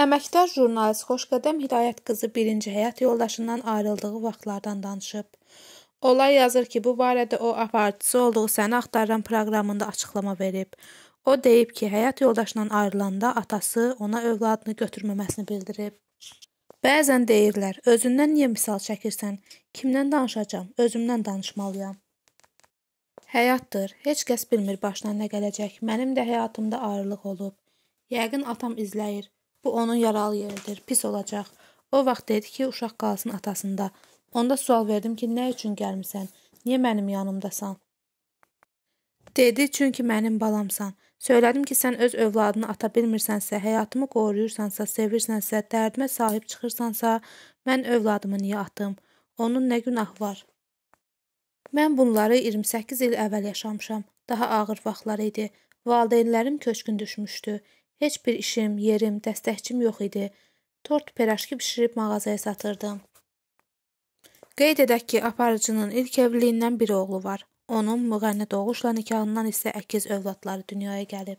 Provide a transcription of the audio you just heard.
Əməkdar jurnalist Xoşqədəm Hidayət qızı birinci həyat yoldaşından ayrıldığı vaxtlardan danışıb. Olay yazır ki, bu barədə o aparıcısı olduğu Səni axtarıram proqramında açıqlama verib. O deyib ki, həyat yoldaşından ayrılanda atası ona övladını götürməməsini bildirib. Bəzən deyirlər, özündən niyə misal çəkirsən? Kimdən danışacam? Özümdən danışmalıyam. Həyatdır. Heç kəs bilmir başına nə gələcək. Mənim də həyatımda ayrılıq olub. Yəqin atam izləyir. Bu onun yaralı yeridir, pis olacaq. O vaxt dedi ki, uşaq qalsın atasında. Onda sual verdim ki, nə üçün gəlmisən? Niyə mənim yanımdasan? Dedi, çünki mənim balamsan. Söylədim ki, sən öz övladını ata bilmirsənsə, həyatımı qoruyursansa, sevirsənsə, dərdimə sahib çıxırsansa, mən övladımı niyə atım? Onun nə günahı var? Mən bunları 28 il əvvəl yaşamışam. Daha ağır vaxtlar idi. Valideynlərim köçkün düşmüşdü. Heç bir işim, yerim, dəstəkçim yox idi. Tort peraşki bişirib mağazaya satırdım. Qeyd edək ki, aparıcının ilk evliliyindən bir oğlu var. Onun müğənni Doğuşla nikahından isə əkiz övladları dünyaya gəlib.